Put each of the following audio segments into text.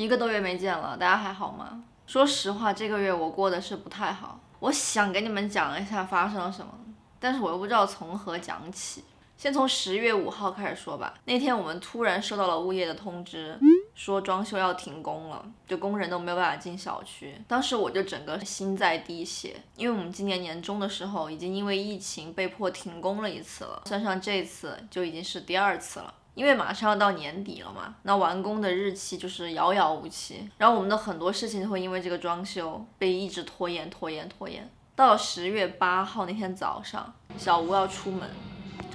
一个多月没见了，大家还好吗？说实话，这个月我过得是不太好。我想给你们讲一下发生了什么，但是我又不知道从何讲起。先从十月五号开始说吧。那天我们突然收到了物业的通知，说装修要停工了，就工人都没有办法进小区。当时我就整个心在滴血，因为我们今年年中的时候已经因为疫情被迫停工了一次了，算上这次就已经是第二次了。因为马上要到年底了嘛，那完工的日期就是遥遥无期，然后我们的很多事情会因为这个装修被一直拖延、拖延、拖延。到了十月八号那天早上，小吴要出门，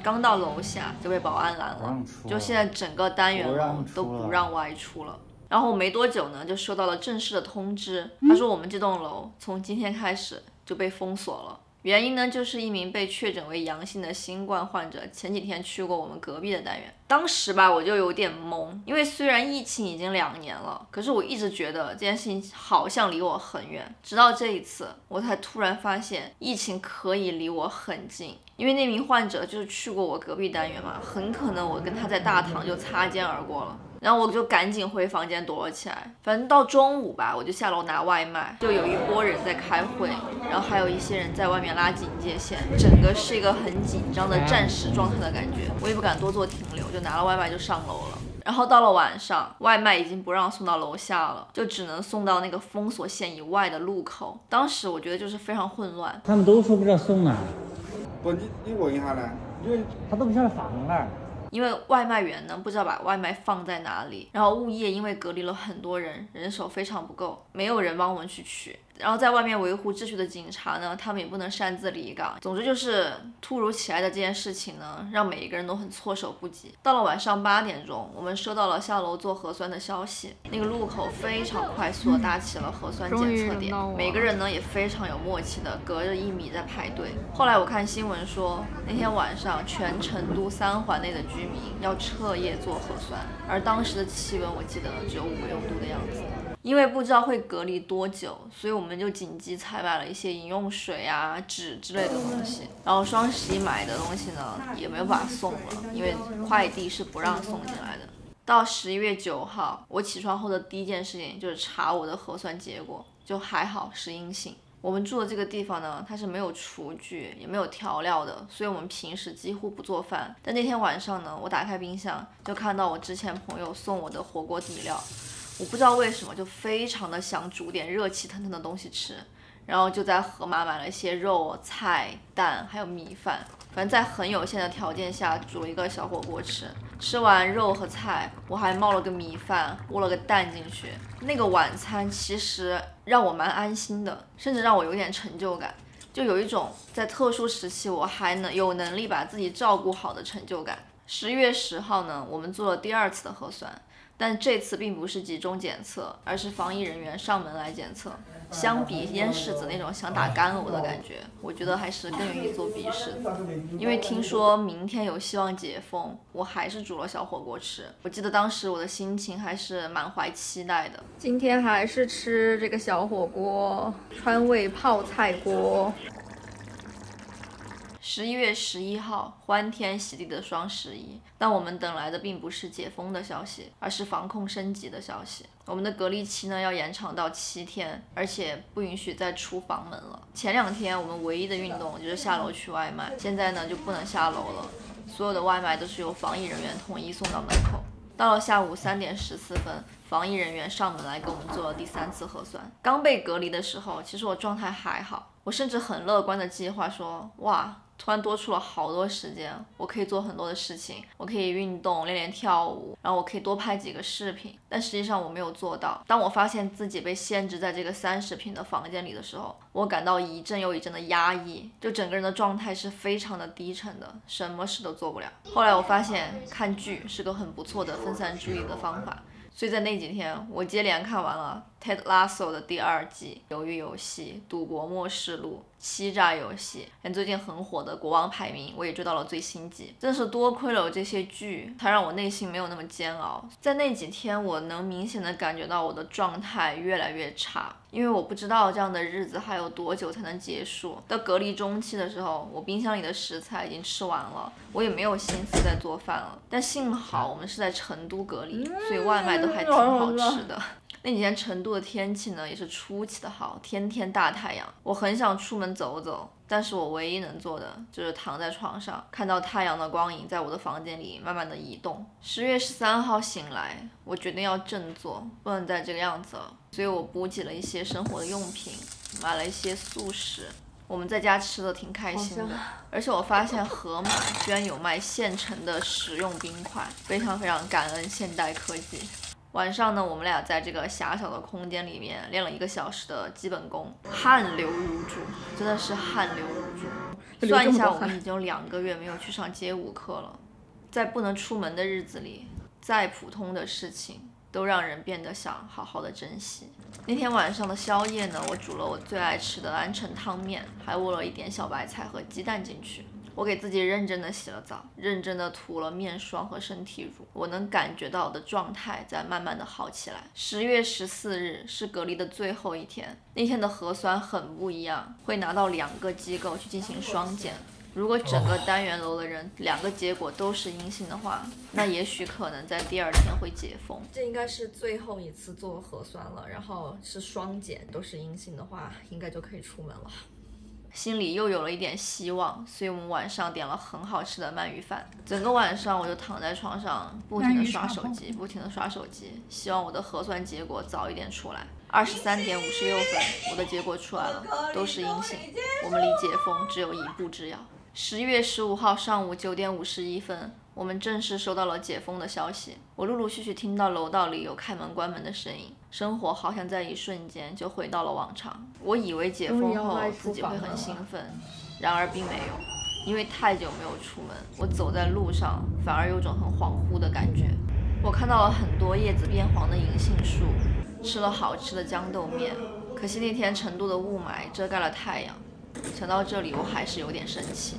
刚到楼下就被保安拦了，就现在整个单元楼都不让外出了。然后没多久呢，就收到了正式的通知，他说我们这栋楼从今天开始就被封锁了。原因呢，就是一名被确诊为阳性的新冠患者前几天去过我们隔壁的单元。当时吧，我就有点懵，因为虽然疫情已经两年了，可是我一直觉得这件事情好像离我很远。直到这一次，我才突然发现疫情可以离我很近。因为那名患者就是去过我隔壁单元嘛，很可能我跟他在大堂就擦肩而过了。然后我就赶紧回房间躲了起来。反正到中午吧，我就下楼拿外卖，就有一波人在开会，然后还有一些人在外面拉警戒线，整个是一个很紧张的战时状态的感觉。我也不敢多做停留，就拿了外卖就上楼了。然后到了晚上，外卖已经不让送到楼下了，就只能送到那个封锁线以外的路口。当时我觉得就是非常混乱。他们都说不知道送哪。不，你你问一下呢？因为他都不晓得放哪儿。因为外卖员呢不知道把外卖放在哪里，然后物业因为隔离了很多人，人手非常不够，没有人帮我们去取。然后在外面维护秩序的警察呢，他们也不能擅自离岗。总之就是突如其来的这件事情呢，让每一个人都很措手不及。到了晚上八点钟，我们收到了下楼做核酸的消息，那个路口非常快速的搭起了核酸检测点，每个人呢也非常有默契的隔着一米在排队。后来我看新闻说，那天晚上全成都三环内的居民要彻夜做核酸，而当时的气温我记得只有五六度的样子。因为不知道会隔离多久，所以我们就紧急采买了一些饮用水啊、纸之类的东西。然后双十一买的东西呢，也没有办法送了，因为快递是不让送进来的。到十一月九号，我起床后的第一件事情就是查我的核酸结果，就还好是阴性。我们住的这个地方呢，它是没有厨具，也没有调料的，所以我们平时几乎不做饭。但那天晚上呢，我打开冰箱，就看到我之前朋友送我的火锅底料。我不知道为什么就非常的想煮点热气腾腾的东西吃，然后就在盒马买了一些肉、菜、蛋，还有米饭，反正在很有限的条件下煮了一个小火锅吃。吃完肉和菜，我还冒了个米饭，窝了个蛋进去。那个晚餐其实让我蛮安心的，甚至让我有点成就感，就有一种在特殊时期我还能有能力把自己照顾好的成就感。十月十号呢，我们做了第二次的核酸。但这次并不是集中检测，而是防疫人员上门来检测。相比咽柿子那种想打干呕的感觉，我觉得还是更愿意做鼻试。因为听说明天有希望解封，我还是煮了小火锅吃。我记得当时我的心情还是满怀期待的。今天还是吃这个小火锅，川味泡菜锅。十一月十一号，欢天喜地的双十一，但我们等来的并不是解封的消息，而是防控升级的消息。我们的隔离期呢要延长到七天，而且不允许再出房门了。前两天我们唯一的运动就是下楼取外卖，现在呢就不能下楼了，所有的外卖都是由防疫人员统一送到门口。到了下午三点十四分，防疫人员上门来给我们做了第三次核酸。刚被隔离的时候，其实我状态还好，我甚至很乐观的计划说，哇。突然多出了好多时间，我可以做很多的事情，我可以运动、练练跳舞，然后我可以多拍几个视频。但实际上我没有做到。当我发现自己被限制在这个三十平的房间里的时候，我感到一阵又一阵的压抑，就整个人的状态是非常的低沉的，什么事都做不了。后来我发现看剧是个很不错的分散注意力的方法，所以在那几天我接连看完了《Ted Lasso》的第二季，《鱿鱼游戏》《赌博默示录》。欺诈游戏，连最近很火的《国王排名》，我也追到了最新季。真是多亏了这些剧，才让我内心没有那么煎熬。在那几天，我能明显的感觉到我的状态越来越差，因为我不知道这样的日子还有多久才能结束。到隔离中期的时候，我冰箱里的食材已经吃完了，我也没有心思再做饭了。但幸好我们是在成都隔离，所以外卖都还挺好吃的。那几天成都的天气呢，也是出奇的好，天天大太阳。我很想出门走走，但是我唯一能做的就是躺在床上，看到太阳的光影在我的房间里慢慢的移动。十月十三号醒来，我决定要振作，不能再这个样子了，所以我补给了一些生活的用品，买了一些速食。我们在家吃的挺开心的，而且我发现盒马居然有卖现成的食用冰块，非常非常感恩现代科技。晚上呢，我们俩在这个狭小的空间里面练了一个小时的基本功，汗流如注，真的是汗流如注。算一下，我们已经有两个月没有去上街舞课了。在不能出门的日子里，再普通的事情都让人变得想好好的珍惜。那天晚上的宵夜呢，我煮了我最爱吃的安城汤面，还握了一点小白菜和鸡蛋进去。我给自己认真的洗了澡，认真的涂了面霜和身体乳。我能感觉到我的状态在慢慢的好起来。十月十四日是隔离的最后一天，那天的核酸很不一样，会拿到两个机构去进行双检。如果整个单元楼的人两个结果都是阴性的话，那也许可能在第二天会解封。这应该是最后一次做核酸了，然后是双检都是阴性的话，应该就可以出门了。心里又有了一点希望，所以我们晚上点了很好吃的鳗鱼饭。整个晚上我就躺在床上，不停的刷手机，不停的刷手机，希望我的核酸结果早一点出来。二十三点五十六分，我的结果出来了，都是阴性。我们离解封只有一步之遥。十一月十五号上午九点五十一分，我们正式收到了解封的消息。我陆陆续续听到楼道里有开门关门的声音，生活好像在一瞬间就回到了往常。我以为解封后自己会很兴奋，然而并没有，因为太久没有出门，我走在路上反而有种很恍惚的感觉。我看到了很多叶子变黄的银杏树，吃了好吃的豇豆面，可惜那天成都的雾霾遮盖了太阳。想到这里，我还是有点生气，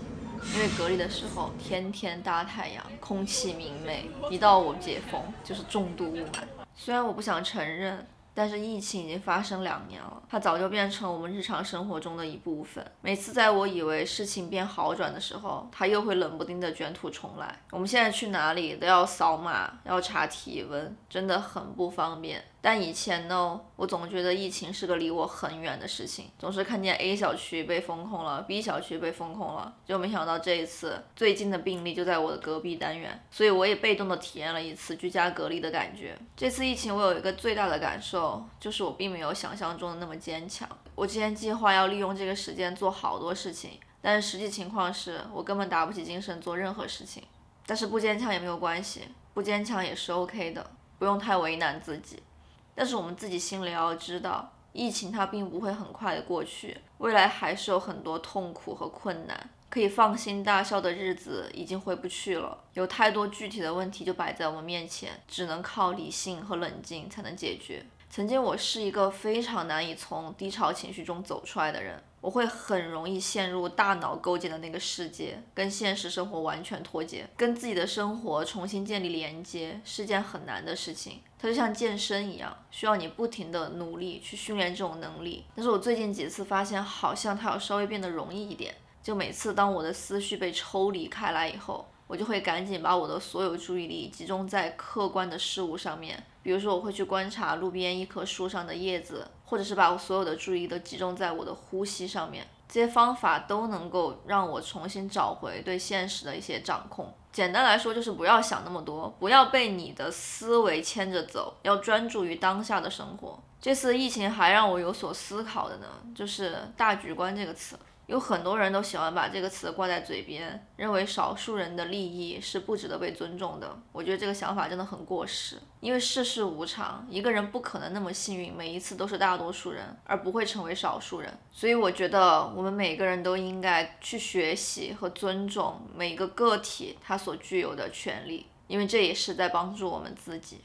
因为隔离的时候天天大太阳，空气明媚，一到我解封就是重度雾霾。虽然我不想承认。但是疫情已经发生两年了，它早就变成我们日常生活中的一部分。每次在我以为事情变好转的时候，它又会冷不丁的卷土重来。我们现在去哪里都要扫码，要查体温，真的很不方便。但以前呢，我总觉得疫情是个离我很远的事情，总是看见 A 小区被封控了，B 小区被封控了，就没想到这一次最近的病例就在我的隔壁单元，所以我也被动的体验了一次居家隔离的感觉。这次疫情我有一个最大的感受，就是我并没有想象中的那么坚强。我之前计划要利用这个时间做好多事情，但是实际情况是我根本打不起精神做任何事情。但是不坚强也没有关系，不坚强也是 OK 的，不用太为难自己。但是我们自己心里要知道，疫情它并不会很快的过去，未来还是有很多痛苦和困难。可以放心大笑的日子已经回不去了，有太多具体的问题就摆在我们面前，只能靠理性和冷静才能解决。曾经我是一个非常难以从低潮情绪中走出来的人。我会很容易陷入大脑构建的那个世界，跟现实生活完全脱节，跟自己的生活重新建立连接是件很难的事情。它就像健身一样，需要你不停的努力去训练这种能力。但是我最近几次发现，好像它要稍微变得容易一点。就每次当我的思绪被抽离开来以后，我就会赶紧把我的所有注意力集中在客观的事物上面。比如说，我会去观察路边一棵树上的叶子，或者是把我所有的注意力都集中在我的呼吸上面。这些方法都能够让我重新找回对现实的一些掌控。简单来说，就是不要想那么多，不要被你的思维牵着走，要专注于当下的生活。这次疫情还让我有所思考的呢，就是“大局观”这个词。有很多人都喜欢把这个词挂在嘴边，认为少数人的利益是不值得被尊重的。我觉得这个想法真的很过时，因为世事无常，一个人不可能那么幸运，每一次都是大多数人，而不会成为少数人。所以我觉得我们每个人都应该去学习和尊重每个个体他所具有的权利，因为这也是在帮助我们自己。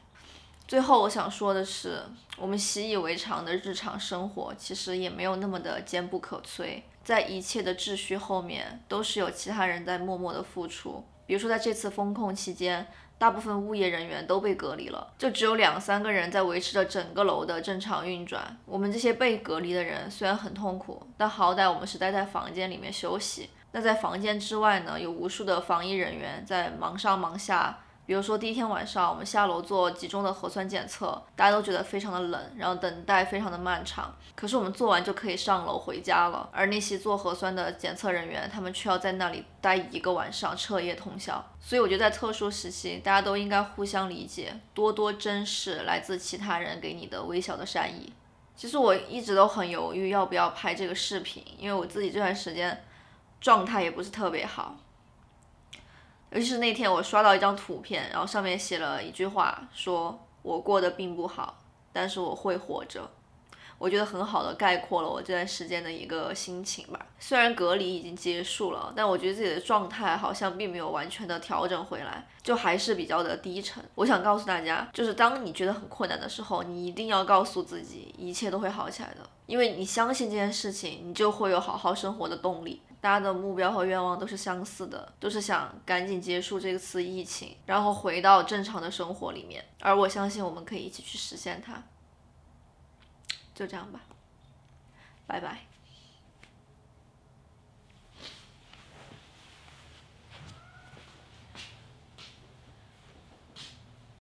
最后我想说的是，我们习以为常的日常生活其实也没有那么的坚不可摧。在一切的秩序后面，都是有其他人在默默的付出。比如说，在这次封控期间，大部分物业人员都被隔离了，就只有两三个人在维持着整个楼的正常运转。我们这些被隔离的人虽然很痛苦，但好歹我们是待在房间里面休息。那在房间之外呢，有无数的防疫人员在忙上忙下。比如说第一天晚上，我们下楼做集中的核酸检测，大家都觉得非常的冷，然后等待非常的漫长。可是我们做完就可以上楼回家了，而那些做核酸的检测人员，他们却要在那里待一个晚上，彻夜通宵。所以我觉得在特殊时期，大家都应该互相理解，多多珍视来自其他人给你的微小的善意。其实我一直都很犹豫要不要拍这个视频，因为我自己这段时间状态也不是特别好。尤其是那天我刷到一张图片，然后上面写了一句话，说我过得并不好，但是我会活着。我觉得很好的概括了我这段时间的一个心情吧。虽然隔离已经结束了，但我觉得自己的状态好像并没有完全的调整回来，就还是比较的低沉。我想告诉大家，就是当你觉得很困难的时候，你一定要告诉自己，一切都会好起来的，因为你相信这件事情，你就会有好好生活的动力。大家的目标和愿望都是相似的，都是想赶紧结束这次疫情，然后回到正常的生活里面。而我相信我们可以一起去实现它。就这样吧，拜拜。